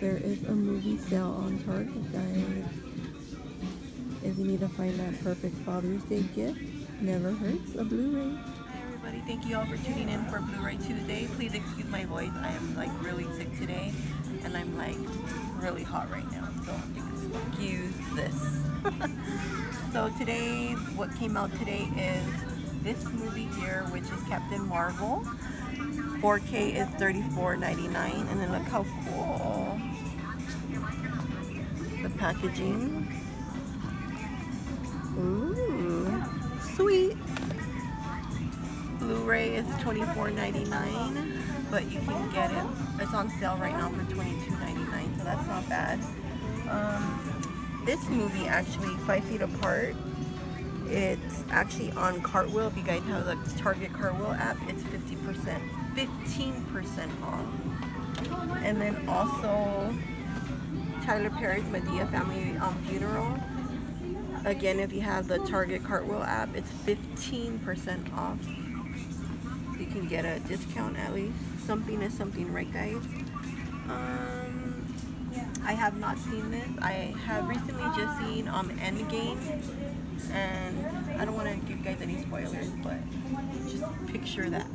there is a movie sale on Target, guys. If you need to find that perfect Father's Day gift, never hurts a Blu-ray. Hi everybody, thank you all for tuning in for Blu-ray Tuesday. Please excuse my voice, I am like really sick today, and I'm like really hot right now, so excuse this. so today, what came out today is this movie here, which is Captain Marvel. 4K is $34.99 and then look how cool the packaging. Ooh, sweet. Blu-ray is $24.99, but you can get it. It's on sale right now for $22.99, so that's not bad. Um, this movie actually, Five Feet Apart, it's actually on Cartwheel. If you guys have the Target Cartwheel app, it's 50%, 15% off. And then also Tyler Perry's Madea Family um, Funeral. Again, if you have the Target Cartwheel app, it's 15% off. You can get a discount at least. Something is something, right guys? Um, I have not seen this. I have recently just seen um, Endgame. I don't want to give you guys any spoilers, but just picture that.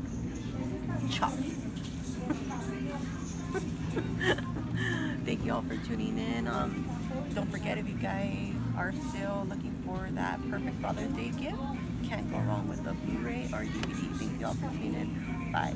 Chop. Thank you all for tuning in. Um, don't forget if you guys are still looking for that perfect Father's Day gift, can't go wrong with a Blu-ray or DVD. Thank you all for tuning in. Bye.